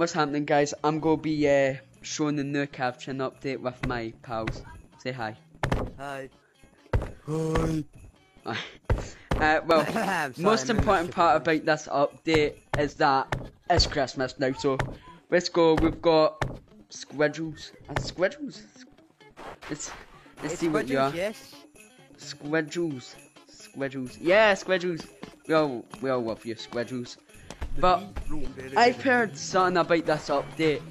what's happening, guys? I'm gonna be uh, showing the new Capuchin update with my pals. Say hi. Hi. uh, well, I'm sorry, most important part voice. about this update is that it's Christmas now, so let's go. We've got squidgles. Uh, squidgles? Let's, let's It's see what you are. Squidges, Yes. Squidgles. Squidgles. Yeah, squidgles. We all, we all love you, squidgles. But I've heard something about this update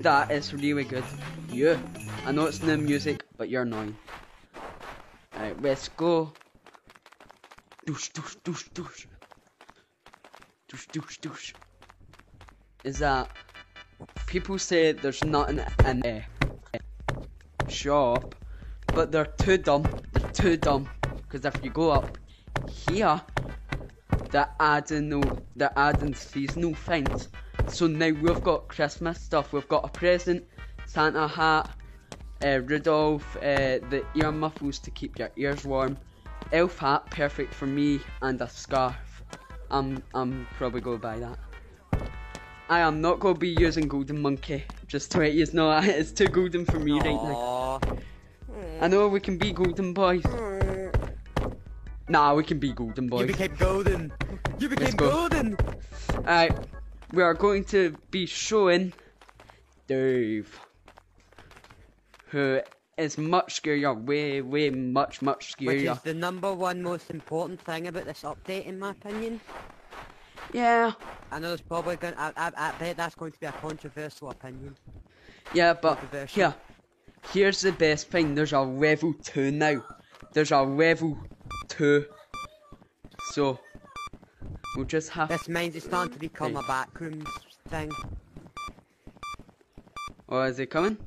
that is really good. Yeah. I know it's new music, but you're annoying. Alright, let's go. Douche, douche, douche, douche. Douche, douche, douche. Is that people say there's nothing in the shop, but they're too dumb. They're too dumb. Because if you go up here, they're adding no, they're adding seasonal things. So now we've got Christmas stuff. We've got a present, Santa hat, uh, Rudolph, uh, the ear muffles to keep your ears warm, elf hat, perfect for me, and a scarf. I'm, I'm probably gonna buy that. I am not gonna be using golden monkey. Just to let you know, it's too golden for me right now. Aw. I know we can be golden boys. Nah, we can be golden You became golden. You became go. golden. Alright, we are going to be showing Dave, who is much scarier, way, way, much, much scarier. Which is the number one most important thing about this update, in my opinion. Yeah, I know it's probably going. I, I, I bet that's going to be a controversial opinion. yeah, but Controversial. here, here's the best thing. There's a level two now. There's a level So we'll just have. This means it's starting to become Hey. a backrooms thing. Oh, is it coming?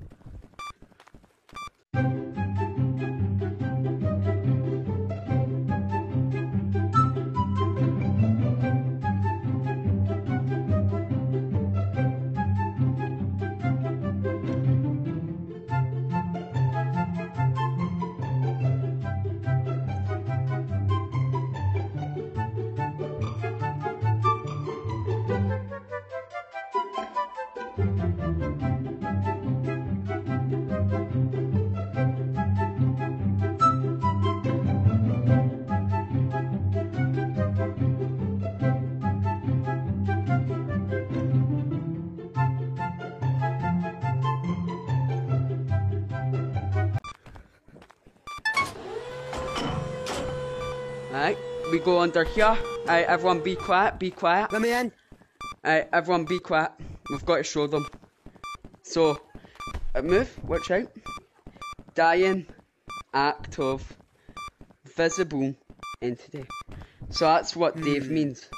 Alright, we go under here. Alright, everyone be quiet, be quiet. Let me in. Alright, everyone be quiet. We've got to show them. So, uh, move, watch out. Dying, active, visible entity. So that's what Dave means.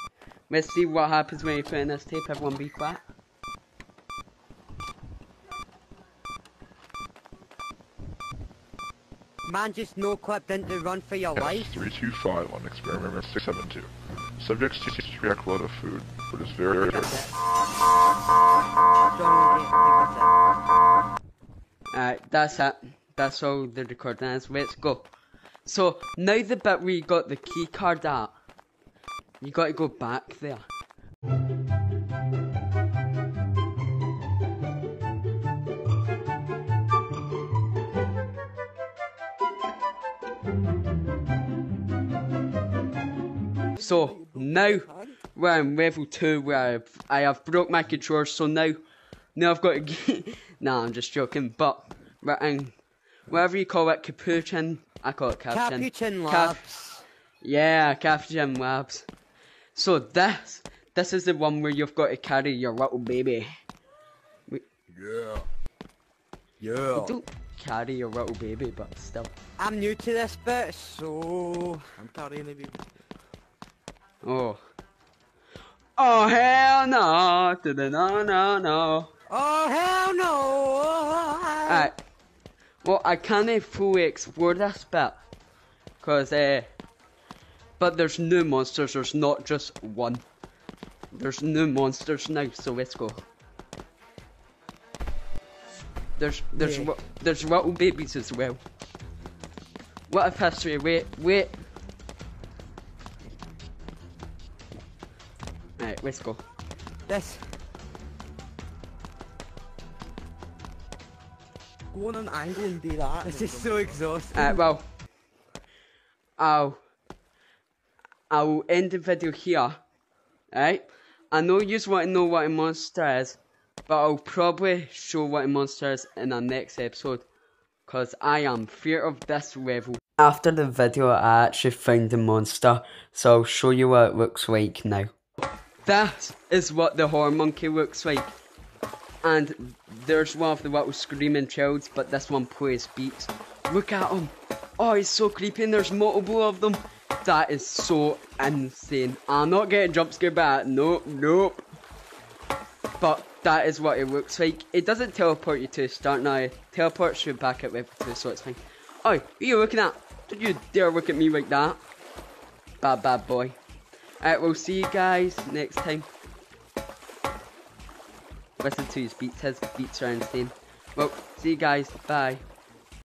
Let's see what happens when you put in this tape. Everyone be quiet. Man just no clipped into run for your life. 325 on experiment 672. Subjects to react load of food, but it's very, very That's it. Strong engagement, I think Alright, that's it. That's all the recording is. Let's go. So, now the bit where you got the key card at, you gotta go back there. So, now we're in level 2 where I've, I have broke my controller, so now, now I've got to get, nah, I'm just joking, but we're in, whatever you call it, capuchin, I call it capuchin. Capuchin Cap- Labs. yeah, Capuchin Labs. So this, this is the one where you've got to carry your little baby. Yeah. You Yeah. don't carry your little baby, but still. I'm new to this bit, so I'm carrying a baby. Oh. Oh hell no! No no no. oh hell no! Alright. Well, I can't fully explore this bit. Cause, uh, but there's new monsters, there's not just one. There's new monsters now, so let's go. There's, there's, Yeah. there's little babies as well. What if history? Wait, wait. Alright, let's go. Yes. Go on an angle and do that. This is so exhausting. Uh, well, I'll, I'll end the video here. Alright? I know you just want to know what a monster is, but I'll probably show what a monster is in the next episode. Because I am fear of this level. After the video, I actually found the monster, so I'll show you what it looks like now. That is what the horror monkey looks like. And there's one of the little screaming childs, but this one plays beats. Look at him. Oh, he's so creepy and there's multiple of them. That is so insane. I'm not getting jump scared by that. Nope, nope. But that is what it looks like. It doesn't teleport you to start now. It teleports you back at level 2, so it's fine. Oh, who are you looking at? Did you dare look at me like that? Bad, bad boy. Alright, we'll see you guys next time. Listen to his beats. His beats are insane. Well, see you guys. Bye.